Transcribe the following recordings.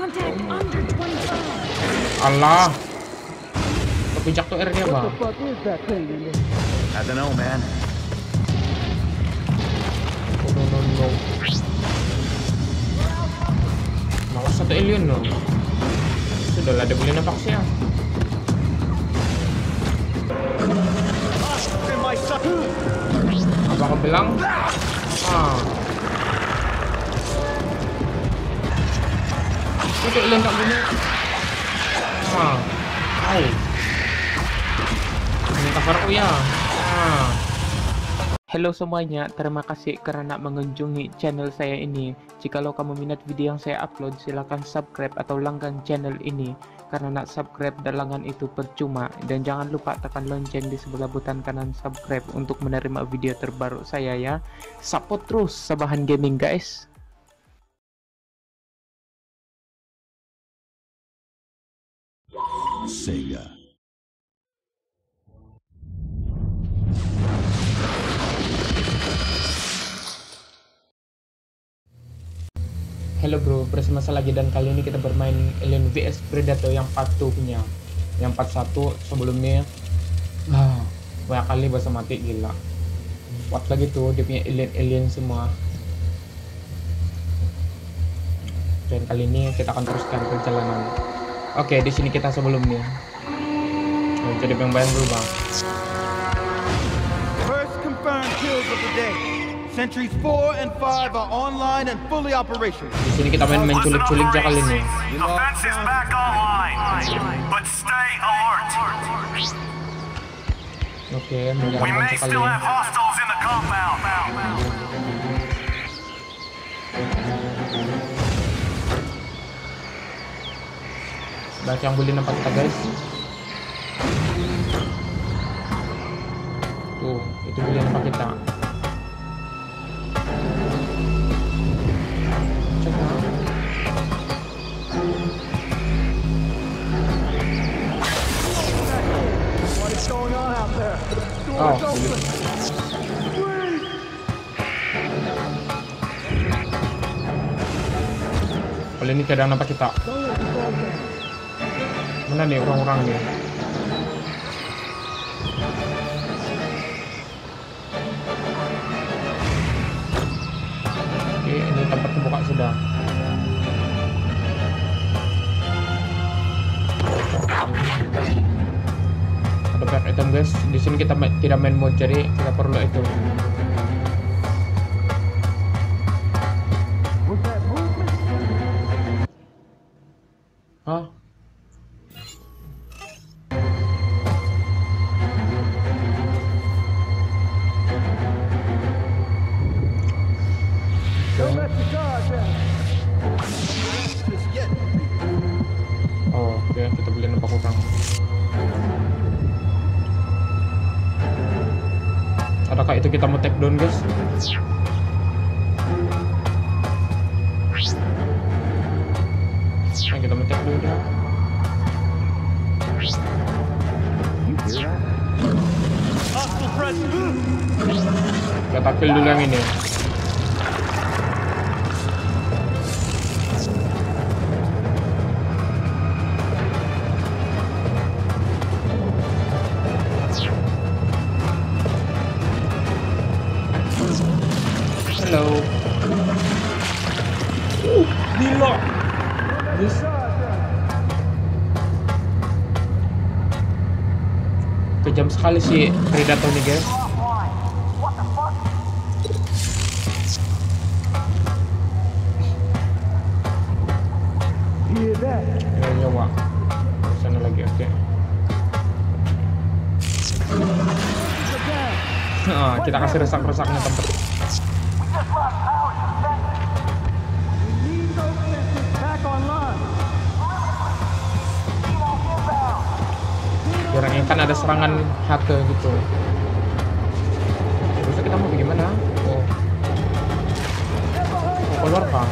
Contact under 25. Allah. Kepijak tuh R-nya, Bang. I don't know, man. Oh, no, no, no. Malah satu alien loh. Sudah lah, dia boleh nampak sih ya. Apa kau bilang? Ah. Ah. Au. Ini cover aku ya. Ah. Halo semuanya, terima kasih karena mengunjungi channel saya ini. Jikalau kamu minat video yang saya upload, silahkan subscribe atau langgan channel ini. Karena nak subscribe dan langgan itu percuma. Dan jangan lupa tekan lonceng di sebelah butang kanan subscribe untuk menerima video terbaru saya ya. Support terus Sabahan Gaming guys. Sega. Halo bro, bersama saya lagi dan kali ini kita bermain Alien vs Predator yang 2 punya. Yang part 1 sebelumnya. Ah, Banyak kali bahasa mati gila. Kuat lagi tuh dia punya alien-alien semua. Dan kali ini kita akan teruskan perjalanan Oke, di sini kita sebelumnya oh, Jadi pembayang dulu bang First confirmed kills of the day. Sentries 4 and 5 are online and fully operational. Di sini kita main-main culik-culik aja kali ini Offense is back online, but stay alert. Oke, We menyerang ini Banyak yang boleh nampak kita guys. Tuh, itu boleh nampak kita. Cek Oh. Kali ini tidak nampak kita Mana nih orang-orang nih? Oke, ini tempat terbuka sudah. Ada item guys. Di sini kita tidak main mode jadi tidak perlu itu. Predator nih guys. Sana lagi, oke. Ah, kita kasih resak-resaknya hacker gitu. Terus kita mau bagaimana? Oh. Oh, keluar kah?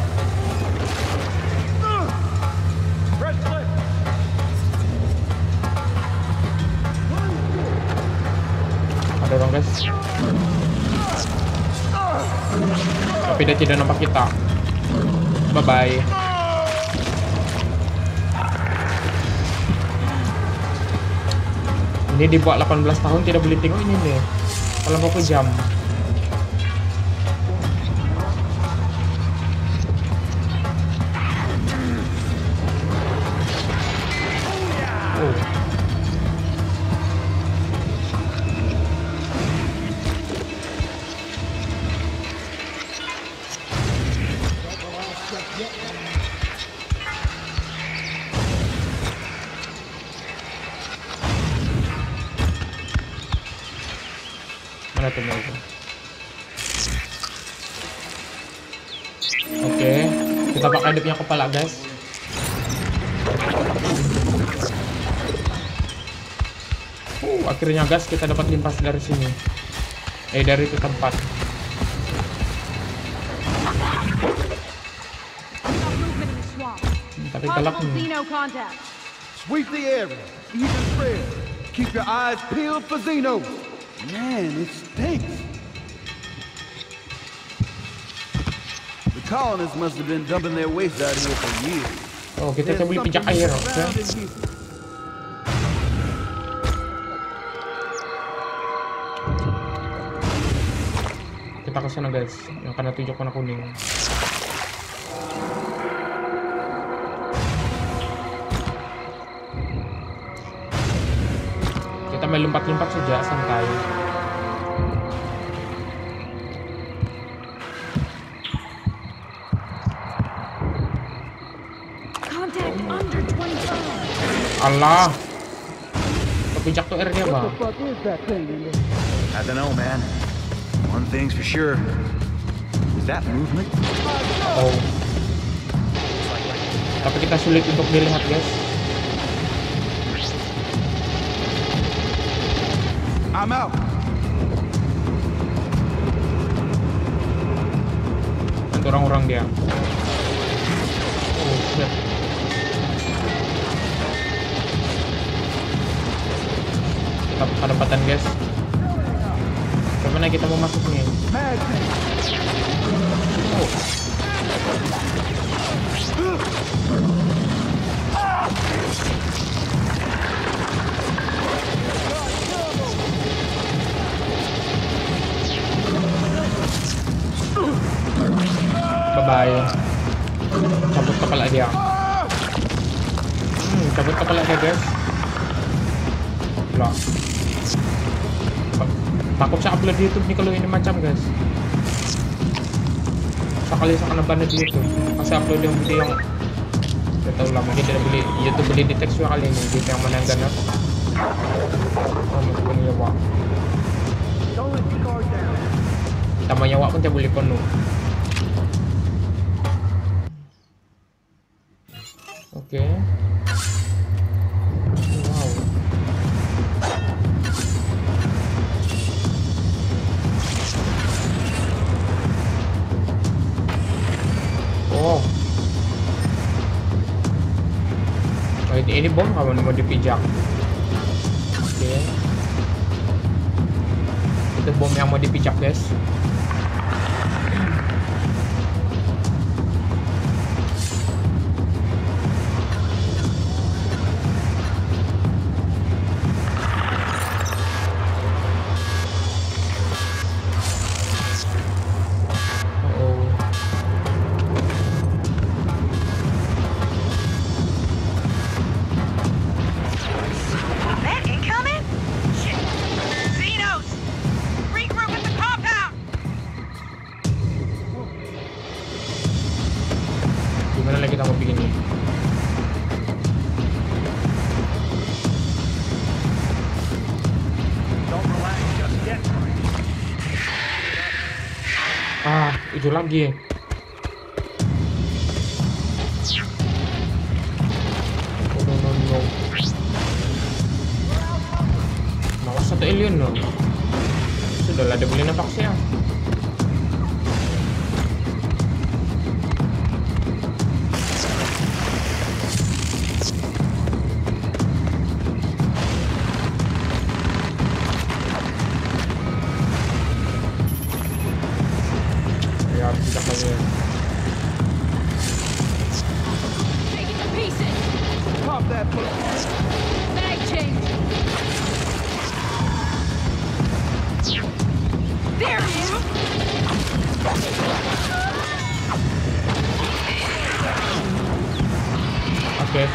Ada orang guys. Tapi dia tidak nampak kita. Bye bye. Ini di bawah 18 tahun tidak boleh tengok ini nih. Kalau berapa jam? Tuh Melvin? Oke, kita pakai dia punya kepala guys. Uh, akhirnya guys kita dapat limpas dari sini. Eh dari itu tempat. Hmm, Tapi gelap nih. Contact. Sweep the area. Keep your eyes peeled for Xenos. Man, it stinks. The colonists must have been dumping their waste out here for years. Oh, kita beli pijak air, oke? around in here. Kita ke sana guys, yang karena tunjuk warna kuning. Main lompat-lompat saja santai. Contact under 25. Allah. Kepijak tuh R nya bang. I don't know, man. One thing's for sure. Is that movement? Oh. Tapi kita sulit untuk dilihat guys. I'm out. Orang-orang dia. Oh shit. Kita kedapatan guys. Ke mana kita mau masuk nih? Mag tank. Bye. Cabut kepala dia. Hmm, cabut kepala dia guys. Lah. Ta- Takut saya upload di YouTube nih kalau ini macam guys. Sekali saya kena ban di YouTube. Masih upload yang video Gak tau lah mungkin dia beli YouTube beli di tekstual kali ini gitu yang mana ganas. Oh, meskipun ya pak. Tambah nyawa pun saya boleh penuh. Oke. Wow. Oh. Oh, ini, bom kamu mau dipijak. Oke. Itu bom yang mau dipijak, guys. Gimana lagi kita mau bikin ini? Ah, itu lagi. Oh, no, no, no. Satu alien loh. Sudahlah, dia boleh nampak siang. Ya,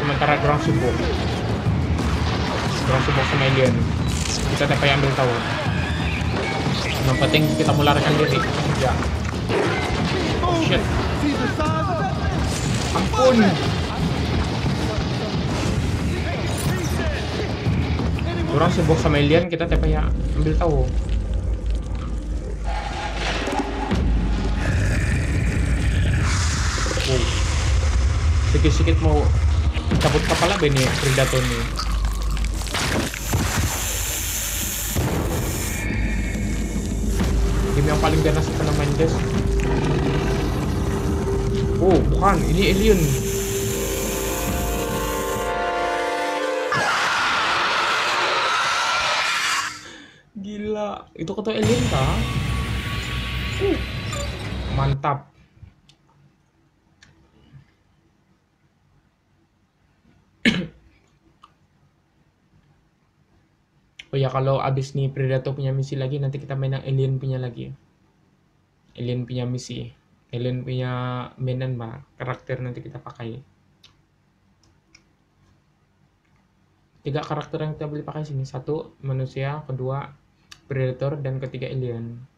sementara orang sibuk. Orang sibuk sama alien. Kita TP ambil tahu. Yang penting kita melarikan diri. Ya. Oh, shit. Ampun. Orang sibuk sama alien, kita TP ya ambil tahu. Sikit-sikit mau cabut kepala be nih predator nih. Game yang paling ganas kita main guys. Oh, bukan, ini alien. Gila, itu kata alien kah? Uh, mantap. Oh ya kalau abis nih Predator punya misi lagi nanti kita main yang Alien punya lagi. Alien punya misi. Alien punya mainan bah karakter nanti kita pakai. Tiga karakter yang kita boleh pakai sini. Satu manusia, kedua Predator dan ketiga Alien.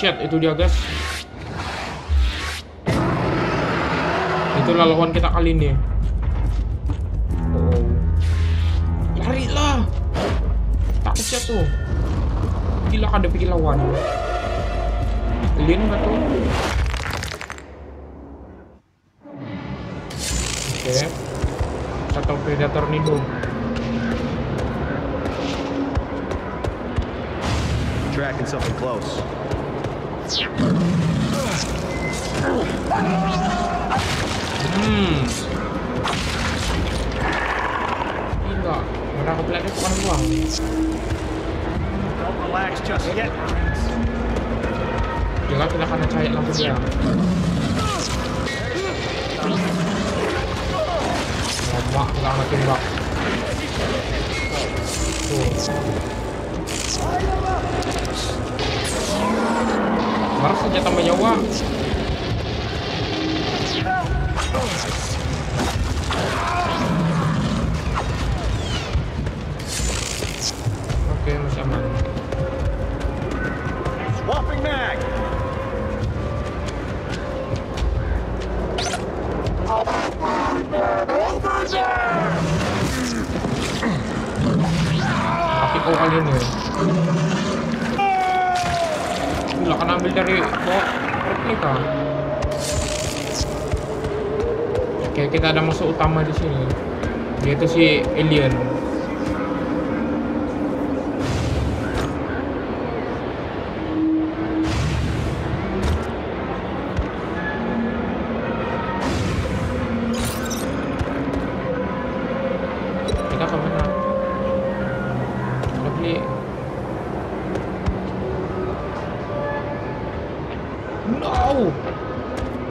Shit, itu dia guys. Itulah lawan kita kali ini. Oh. Lari lah. Takut ya tuh. Gila ada pikir lawan. Alien nggak tuh? Oke. Satu predator nih dong. Tracking something close. Hmm. Gila, udah aku pelajari bukan uang. Don't relax just yet. Gila, kita akan cari lampu dia. Lama, kita akan tembak. Tuh. Marah senjata menyawa. Oke, masih aman. Swapping mag. Tapi kok kali ini? Gila kan ambil dari bawah replika. Oke, kita ada musuh utama di sini. Dia itu si alien.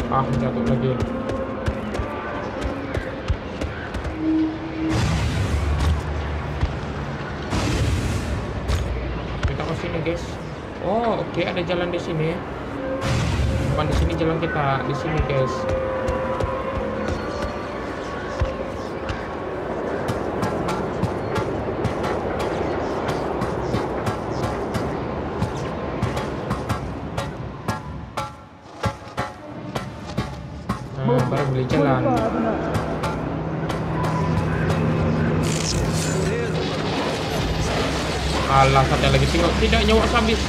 Ah, jatuh lagi. Kita ke sini, guys. Oh, oke, ada jalan di sini. Bukan di sini jalan kita, di sini, guys. Boleh jalan. Alah, satu lagi tengok tidak nyawa habis.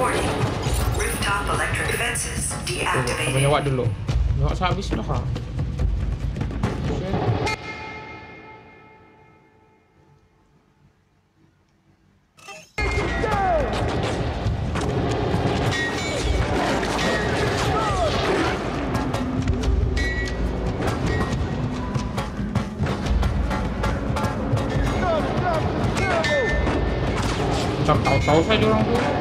Warning. Rooftop electric fences deactivated. nyawa dulu. Nyawa habis dah kah? Tak tahu-tahu saja orang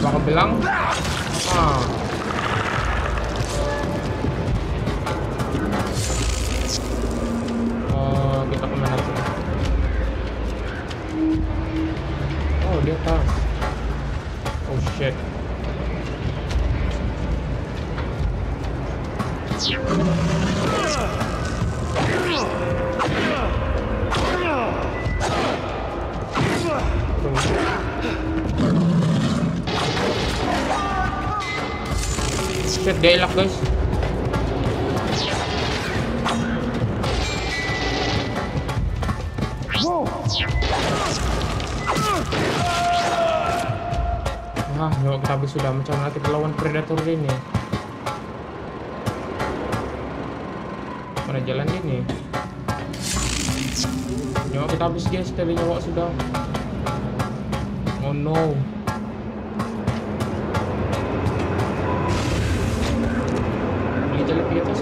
Apa kau bilang? Ah. Oh, kita ke mana tuh? Oh, di atas. Oh shit. Shit, dia elak guys. Wah, nyawa kita habis sudah macam mana kita lawan predator ini. Mana jalan ini? Nyawa kita habis guys, tadi nyawa sudah. Oh no. Jalan ke atas.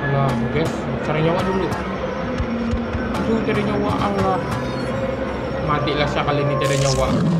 Alah, guys, cari nyawa dulu. Aduh, cari nyawa Allah. Matilah saya kali ini tiada nyawa.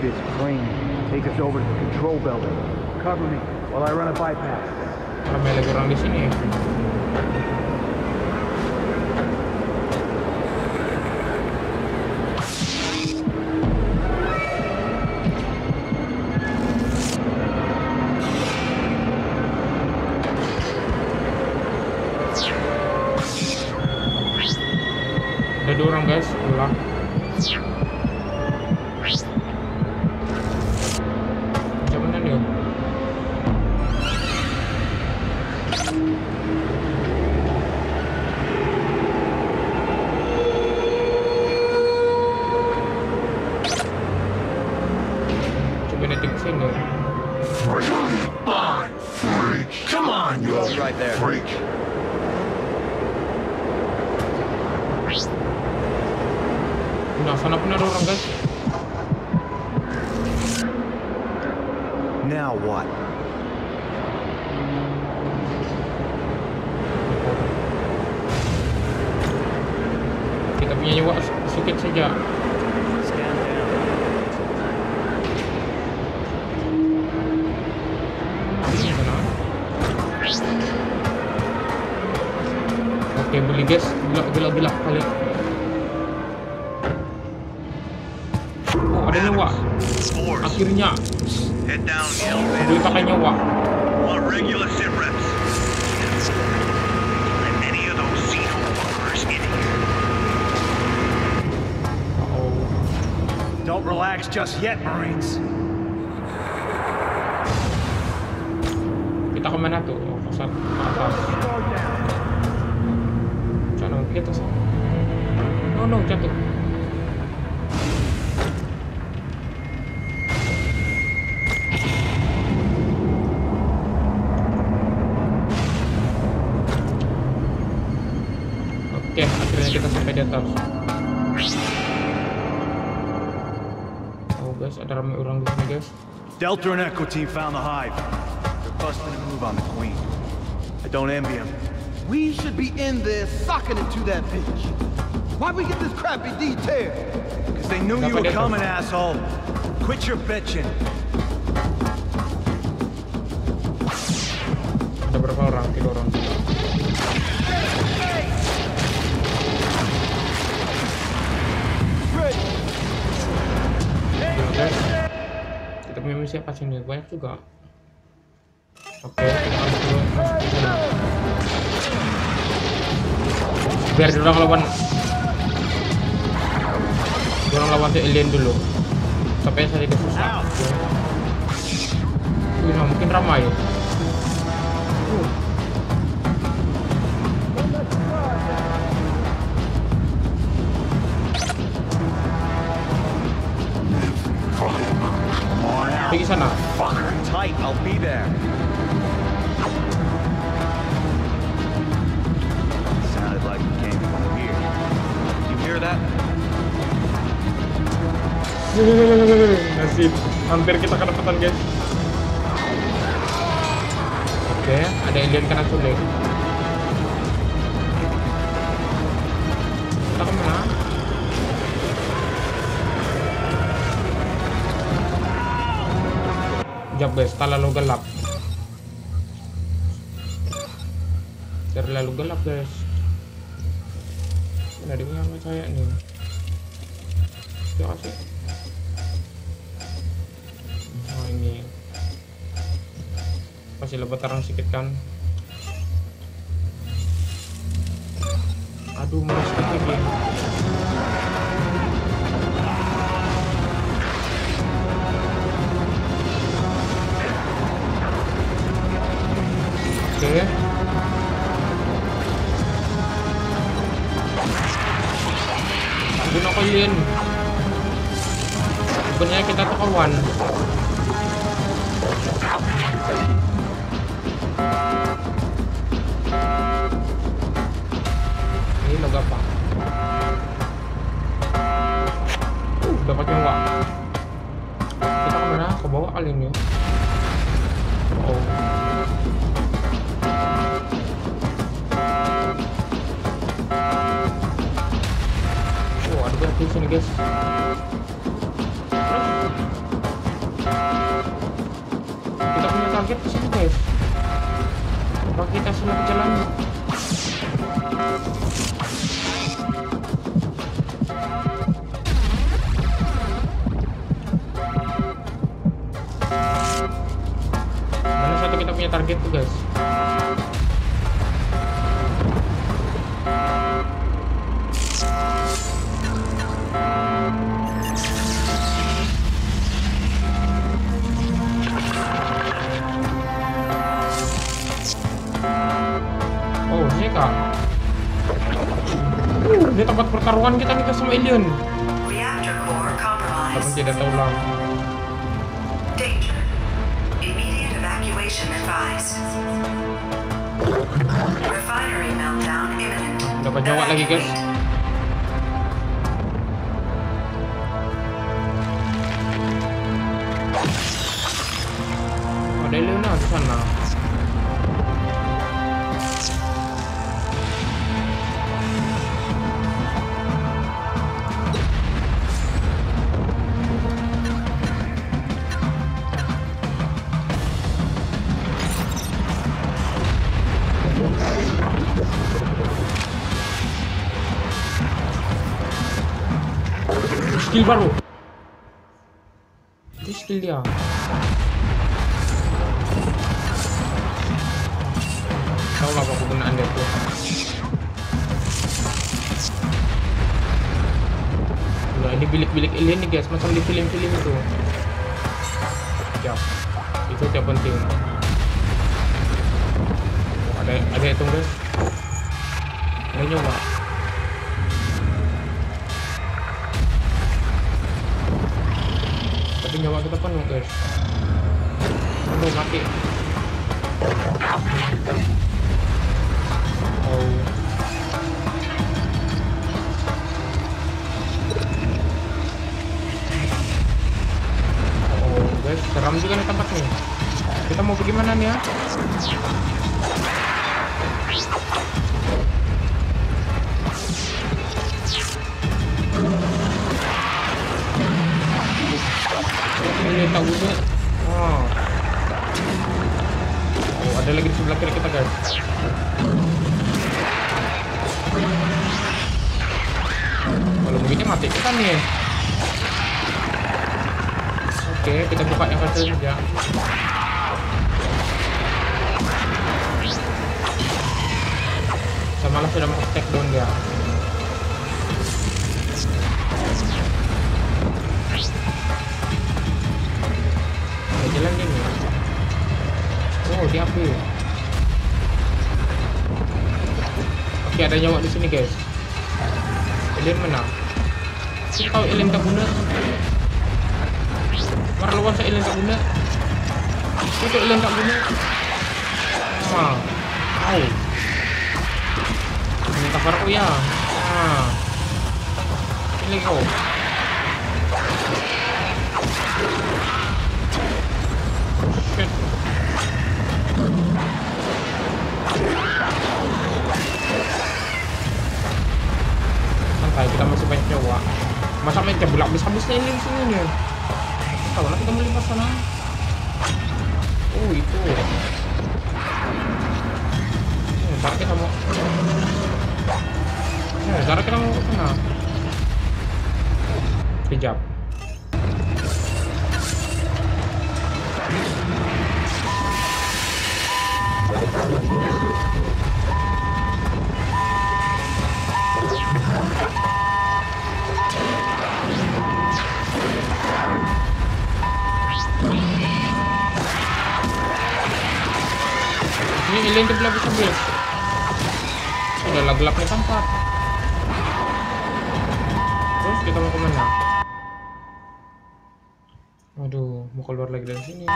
this crane, take us over to the control building. Cover me while I run a bypass. Sini. Oh, ada nyawa. Akhirnya elevator. pakai nyawa. Don't relax just yet, Marines. kita ke mana tuh? Oh, ke sana, ke atas. Sana, ke atas. Oh no, jatuh. Guys, ramai orang di sini guys. Delta and Echo Team found the hive. They're busting a move on the Queen. I don't envy them. We should be in there socking it to that bitch. Why we get this crappy detail? Because they knew you were coming, asshole. Quit your bitching. Ada berapa orang? Tiga orang. Guys. Kita punya misi apa sini? Banyak juga. Oke, dulu. Biar dulu lawan Orang lawan tuh alien dulu Sampai saya sedikit susah Wih, mungkin ramai uh. Pergi sana Tight, I'll be there. Sounded like it came from here. You hear that? Nasib Hampir kita kedapatan guys Oke, ada alien kena culik Jap guys, terlalu gelap. Terlalu gelap guys dia punya cahaya nih Ya kasih Oh ini. Masih lebat terang sedikit kan? Aduh sedikit lagi target tuh guys lagi guys. Baru. Itu skill dia. Tahu lah apa penggunaan dia tuh. Nah, ini bilik-bilik alien nih guys, macam di film-film itu. Tapi nyawa kita penuh guys. Penuh mati. Oh. Oh guys, seram juga nih tempat nih. Kita mau pergi mana nih ya? Ini tak usah. Oh. Oh, ada lagi di sebelah kiri kita guys. Kalau zombie-nya mati kita nih. Oke, kita buka yang kecil saja. Saya malah sudah mau take down dia. Api. Oke, ada nyawa di sini, guys. Alien mana? Kita tahu alien tak guna. Marah luar saya alien tak guna. Itu alien tak guna. Ah, tahu. Cover aku ya. Ah. Ini kau. Santai, kita masih nyawa. Masa main cebulak habis-habisnya ini di sini nih. Kalau kita melipat sana. Oh itu. Hmm, ntar kita mau. Hmm, ntar kita mau ke sana. Kejap. Ini alien dia belum bisa habis. Sudah lah gelap nih tempat. Terus kita mau ke mana? Waduh, mau keluar lagi dari sini.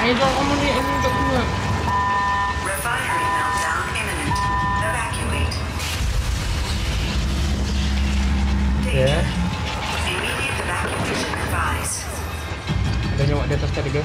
Ayo dong kamu nih, ini udah keluar. Ya, evacuation advised. ada nyawa di atas tadi guys.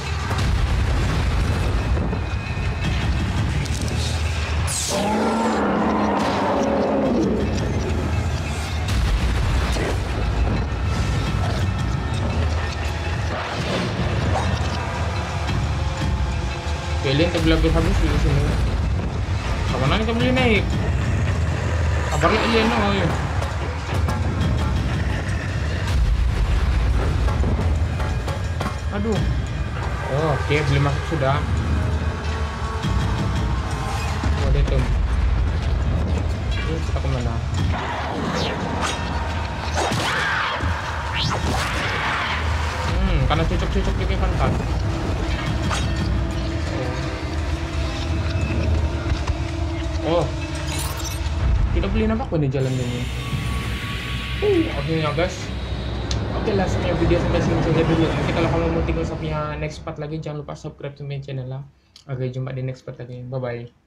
Alien tak boleh habis di sini. Kapan kita boleh naik? Alien oh ya. Aduh. Oh, oke, belum masuk sudah. Oh, ada itu. Kita ke mana? Hmm, karena cucuk-cucuk di kan kan. Oh. oh. Kita beli apa nih jalan ini? Oke ya guys. Oke lah video sampai sini saja dulu. Nanti kalau kamu mau tinggal sampai next part lagi jangan lupa subscribe to my channel lah. Oke jumpa di next part lagi. Bye bye.